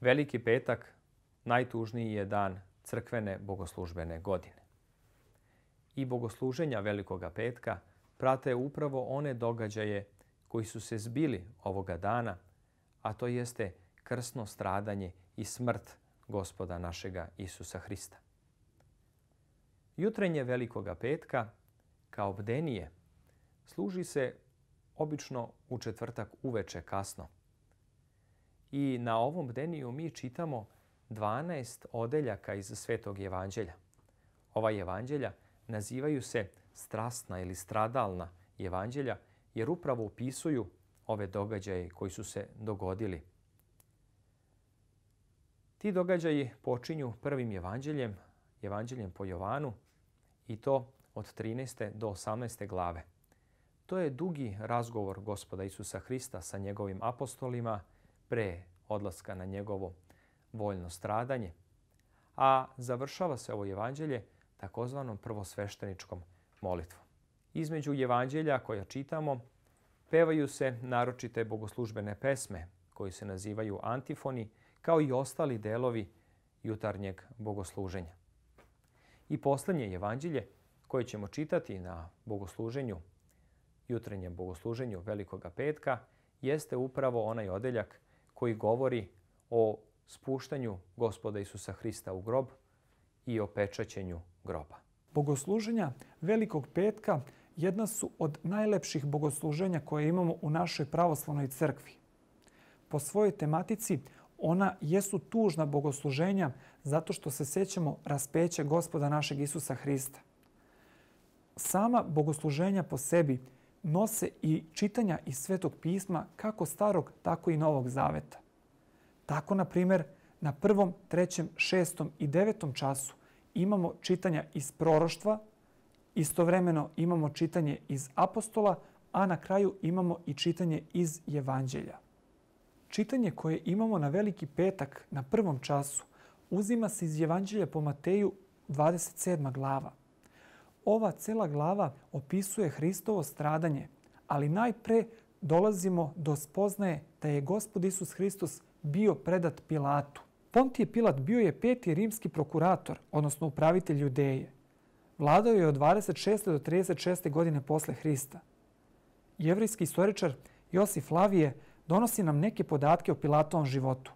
Veliki petak najtužniji je dan crkvene bogoslužbene godine. I bogosluženja Velikoga petka prate upravo one događaje koji su se zbili ovoga dana, a to jeste krsno stradanje i smrt gospoda našega Isusa Hrista. Jutrenje Velikoga petka kao bdenije služi se obično u četvrtak uveče kasno – I na ovom bdeniju mi čitamo 12 odeljaka iz Svetog evanđelja. Ova evanđelja nazivaju se strastna ili stradalna evanđelja jer upravo upisuju ove događaje koji su se dogodili. Ti događaji počinju prvim evanđeljem, evanđeljem po Jovanu i to od 13. do 18. glave. To je dugi razgovor gospoda Isusa Hrista sa njegovim apostolima pre odlaska na njegovo voljno stradanje. A završava se ovo evanđelje takozvanom prvosvešteničkom molitvom. Između evanđelja koja čitamo pevaju se naročite bogoslužbene pesme koji se nazivaju antifoni kao i ostali delovi jutarnjeg bogosluženja. I poslednje evanđelje koje ćemo čitati na bogosluženju, jutrenjem bogosluženju Velikoga petka, jeste upravo onaj odeljak koji govori o spuštanju gospoda Isusa Hrista u grob i o pečaćenju groba. Bogosluženja Velikog petka jedna su od najlepših bogosluženja koje imamo u našoj pravoslavnoj crkvi. Po svojoj tematici ona jesu tužna bogosluženja zato što se sećamo raspeća gospoda našeg Isusa Hrista. Sama bogosluženja po sebi nose i čitanja iz Svetog pisma kako starog, tako i novog zaveta. Tako, na primjer, na prvom, trećem, šestom i devetom času imamo čitanja iz proroštva, istovremeno imamo čitanje iz apostola, a na kraju imamo i čitanje iz evanđelja. Čitanje koje imamo na Veliki petak na prvom času uzima se iz evanđelja po Mateju 27. glava. Ova cela glava opisuje Hristovo stradanje, ali najpre dolazimo do spoznaje da je Gospod Isus Hristos bio predat Pilatu. Pontije Pilat bio je peti rimski prokurator, odnosno upravitelj Judeje. Vladao je od 26. do 36. godine posle Hrista. Jevrijski istoričar Josif Lavije donosi nam neke podatke o Pilatovom životu.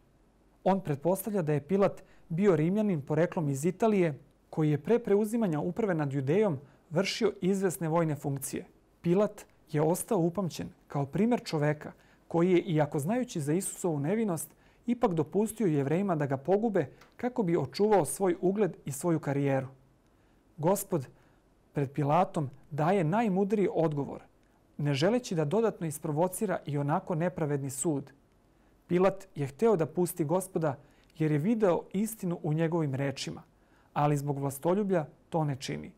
On pretpostavlja da je Pilat bio rimljanin poreklom iz Italije koji je pre preuzimanja uprave nad Judejom vršio izvesne vojne funkcije. Pilat je ostao upamćen kao primer čoveka koji je, iako znajući za Isusovu nevinost, ipak dopustio jevrejima da ga pogube kako bi očuvao svoj ugled i svoju karijeru. Gospod pred Pilatom daje najmudriji odgovor, ne želeći da dodatno isprovocira i onako nepravedni sud. Pilat je hteo da pusti gospoda jer je video istinu u njegovim rečima – ali zbog vlastoljublja to ne čini.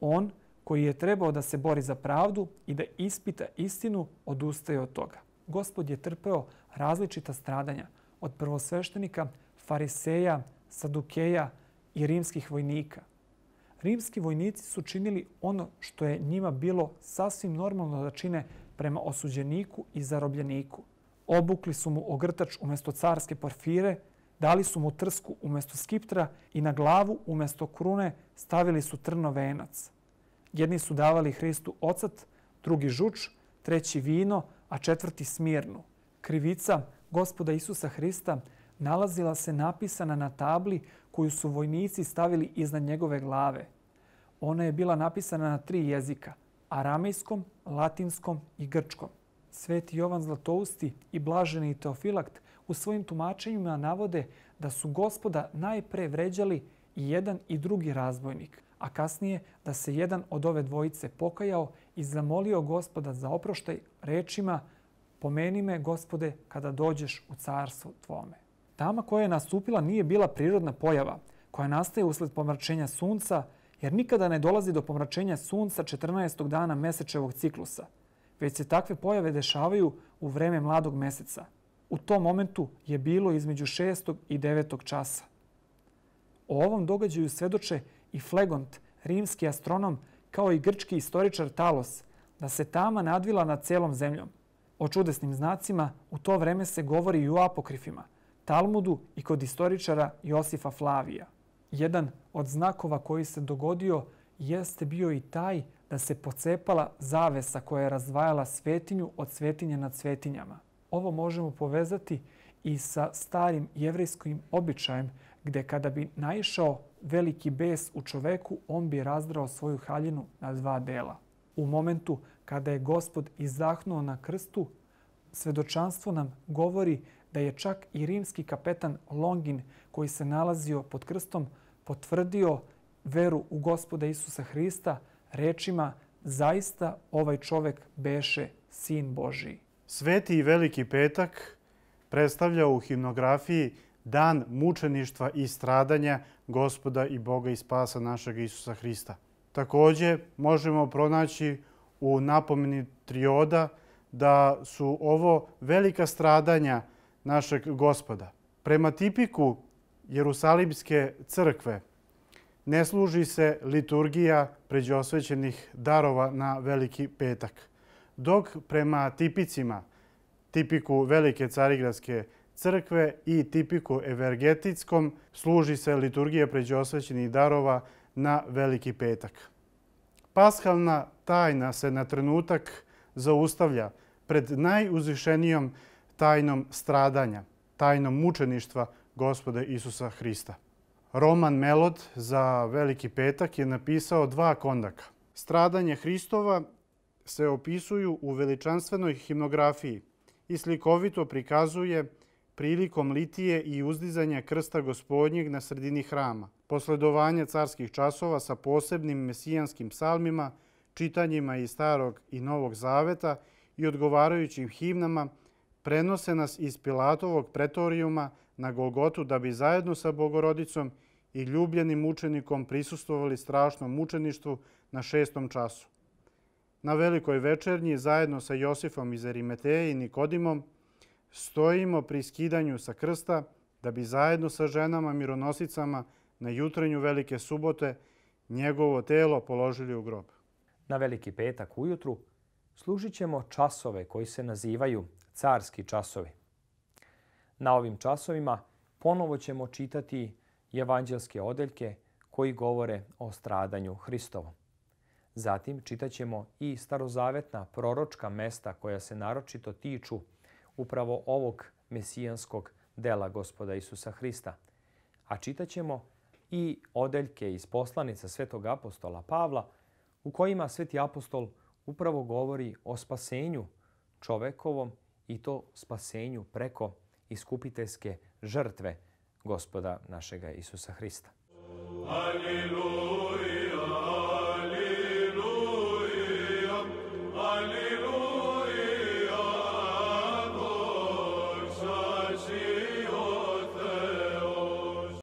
On, koji je trebao da se bori za pravdu i da ispita istinu, odustaje od toga. Gospod je trpeo različita stradanja od prvosveštenika, fariseja, sadukeja i rimskih vojnika. Rimski vojnici su činili ono što je njima bilo sasvim normalno da čine prema osuđeniku i zarobljeniku. Obukli su mu ogrtač umesto carske porfire Dali su mu trsku umesto skiptra i na glavu umesto krune stavili su trno venac. Jedni su davali Hristu ocat, drugi žuč, treći vino, a četvrti smirnu. Krivica gospoda Isusa Hrista nalazila se napisana na tabli koju su vojnici stavili iznad njegove glave. Ona je bila napisana na tri jezika, aramejskom, latinskom i grčkom. Sveti Jovan Zlatousti i blaženi Teofilakt u svojim tumačenjima navode da su gospoda najpre vređali i jedan i drugi razbojnik, a kasnije da se jedan od ove dvojice pokajao i zamolio gospoda za oproštaj rečima pomeni me, gospode, kada dođeš u carstvo tvome. Tama koja je nastupila nije bila prirodna pojava koja nastaje usled pomračenja sunca, jer nikada ne dolazi do pomračenja sunca 14. dana mesečevog ciklusa, već se takve pojave dešavaju u vreme mladog meseca – U tom momentu je bilo između šestog i devetog časa. O ovom događaju svedoče i Flegont, rimski astronom, kao i grčki istoričar Talos, da se tama nadvila nad celom zemljom. O čudesnim znacima u to vreme se govori i u apokrifima, Talmudu i kod istoričara Josifa Flavija. Jedan od znakova koji se dogodio jeste bio i taj da se pocepala zavesa koja je razdvajala svetinju od svetinje nad svetinjama. Ovo možemo povezati i sa starim jevrejskim običajem gde kada bi naišao veliki bes u čoveku, on bi razdrao svoju haljinu na dva dela. U momentu kada je gospod izdahnuo na krstu, svedočanstvo nam govori da je čak i rimski kapetan Longin koji se nalazio pod krstom potvrdio veru u gospoda Isusa Hrista rečima zaista ovaj čovek beše sin Božiji. Sveti i veliki petak predstavlja u himnografiji dan mučeništva i stradanja gospoda i Boga i spasa našeg Isusa Hrista. Takođe možemo pronaći u napomeni trioda da su ovo velika stradanja našeg gospoda. Prema tipiku Jerusalimske crkve ne služi se liturgija pređosvećenih darova na Veliki petak. Dok prema tipicima, tipiku Velike carigradske crkve i tipiku evergetitskom služi se liturgija pređosvećenih darova na Veliki petak. Paskalna tajna se na trenutak zaustavlja pred najuzvišenijom tajnom stradanja, tajnom mučeništva gospoda Isusa Hrista. Roman Melod za Veliki petak je napisao dva kondaka. Stradanje Hristova se opisuju u veličanstvenoj himnografiji i slikovito prikazuje prilikom litije i uzdizanja krsta gospodnjeg na sredini hrama, posledovanje carskih časova sa posebnim mesijanskim psalmima, čitanjima iz Starog i Novog Zaveta i odgovarajućim himnama, prenose nas iz Pilatovog pretorijuma na Golgotu da bi zajedno sa Bogorodicom i ljubljenim mučenikom prisustovali strašnom mučeništvu na šestom času. Na velikoj večernji, zajedno sa Josifom iz Erimeteje i Nikodimom, stojimo pri skidanju sa krsta da bi zajedno sa ženama mironosicama na jutrenju Velike subote njegovo telo položili u grob. Na Veliki petak ujutru služit ćemo časove koji se nazivaju carski časovi. Na ovim časovima ponovo ćemo čitati evanđelske odeljke koji govore o stradanju Hristovom. Zatim čitaćemo i starozavetna proročka mesta koja se naročito tiču upravo ovog mesijanskog dela gospoda Isusa Hrista. A čitaćemo i odeljke iz poslanica svetog apostola Pavla u kojima sveti apostol upravo govori o spasenju čovekovom i to spasenju preko iskupiteljske žrtve gospoda našega Isusa Hrista. Aleluja.